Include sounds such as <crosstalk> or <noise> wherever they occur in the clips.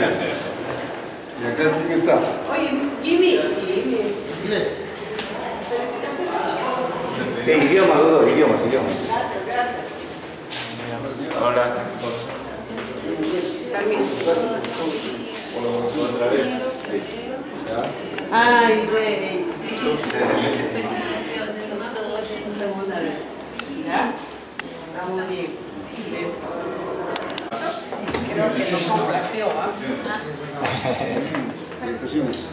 ¿Y acá quién está? Oye, Jimmy. Inglés. Sí, idiomas, los dos, idiomas, idiomas. Hola. Permiso. Otra vez. Ay, güey. Segunda vez. ¿Ya? Estamos bien. Listo. Nos complació, ¿ah? <laughs> Felicitaciones.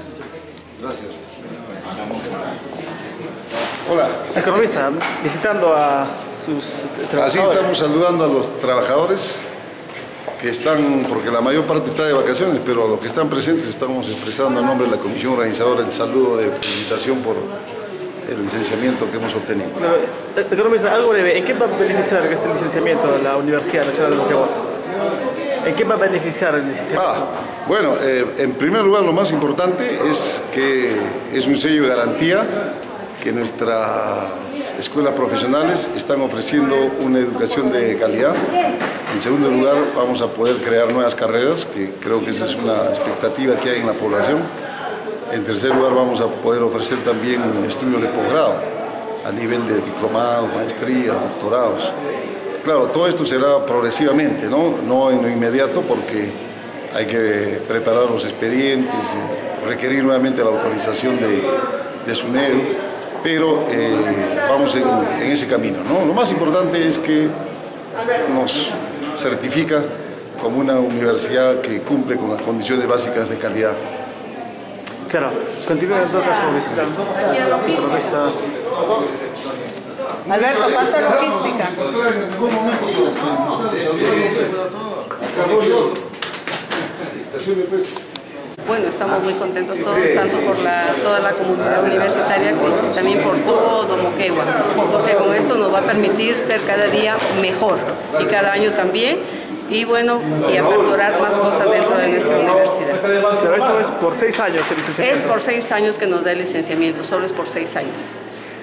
Gracias. Hola. Economista, visitando a sus Así trabajadores. estamos saludando a los trabajadores que están, porque la mayor parte está de vacaciones, pero a los que están presentes estamos expresando en nombre de la comisión organizadora el saludo de felicitación por el licenciamiento que hemos obtenido. Economista, algo breve. ¿En qué va a beneficiar este licenciamiento de la Universidad Nacional de Moquegua? ¿En qué va a beneficiar el licenciamiento? Ah, bueno, eh, en primer lugar lo más importante es que es un sello de garantía que nuestras escuelas profesionales están ofreciendo una educación de calidad. En segundo lugar, vamos a poder crear nuevas carreras, que creo que esa es una expectativa que hay en la población. En tercer lugar, vamos a poder ofrecer también estudios de posgrado a nivel de diplomados, maestrías, doctorados. Claro, todo esto será progresivamente, ¿no? No en lo inmediato porque hay que preparar los expedientes, requerir nuevamente la autorización de, de SUNEDU, pero eh, vamos en, en ese camino, ¿no? Lo más importante es que nos certifica como una universidad que cumple con las condiciones básicas de calidad. Claro, continúa visitando. Economista. Alberto, pasa logística. Bueno, estamos muy contentos todos, tanto por la, toda la comunidad universitaria como también por todo Moquegua, porque con esto nos va a permitir ser cada día mejor y cada año también, y bueno, y aperturar más cosas dentro de nuestra universidad. Pero esto es por seis años el licenciamiento. Es por seis años que nos da el licenciamiento, solo es por seis años.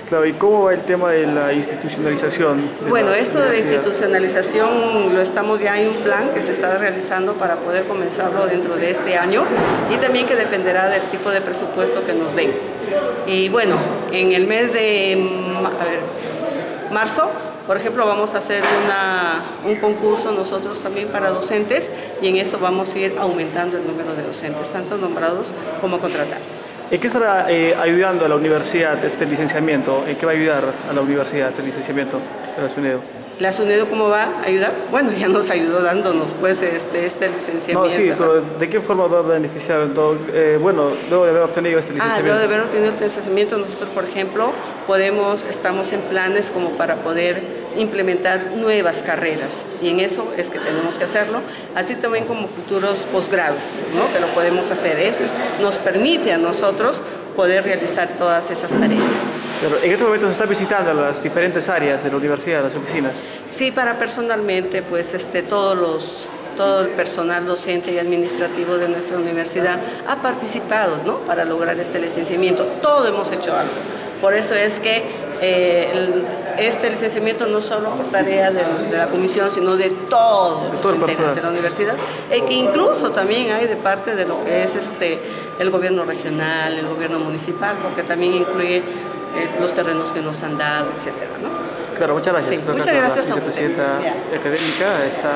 Claro, ¿y cómo va el tema de la institucionalización? de Bueno, la esto de la institucionalización lo estamos ya en un plan que se está realizando para poder comenzarlo dentro de este año y también que dependerá del tipo de presupuesto que nos den. Y bueno, en el mes de a ver, marzo, por ejemplo, vamos a hacer una, un concurso nosotros también para docentes y en eso vamos a ir aumentando el número de docentes, tanto nombrados como contratados. ¿En qué estará eh, ayudando a la universidad este licenciamiento? ¿En qué va a ayudar a la universidad este licenciamiento de la SUNEDO? ¿La SUNEDO cómo va a ayudar? Bueno, ya nos ayudó dándonos pues este, este No, licenciamiento. sí, pero ¿de qué forma va a beneficiar? Eh, bueno, luego de haber obtenido este Ah, licenciamiento. luego de haber obtenido el licenciamiento, nosotros, por ejemplo, podemos, estamos en planes como para poder implementar nuevas carreras y en eso es que tenemos que hacerlo, así también como futuros posgrados, ¿no? que lo podemos hacer. Eso es- nos permite a nosotros poder realizar todas esas tareas. Pero en este momento se está visitando las diferentes áreas de la universidad, las oficinas. Sí, para personalmente, pues este, todos los, todo el personal docente y administrativo de nuestra universidad ha participado ¿no? para lograr este licenciamiento. Todo hemos hecho algo. Por eso es que eh, el- este licenciamiento no solo por tarea de, de la comisión, sino de todos todo los el integrantes de la universidad, y que incluso también hay de parte de lo que es este, el gobierno regional, el gobierno municipal, porque también incluye eh, los terrenos que nos han dado, etcétera, ¿no? Claro, muchas gracias. Sí, muchas gracias a usted. académica está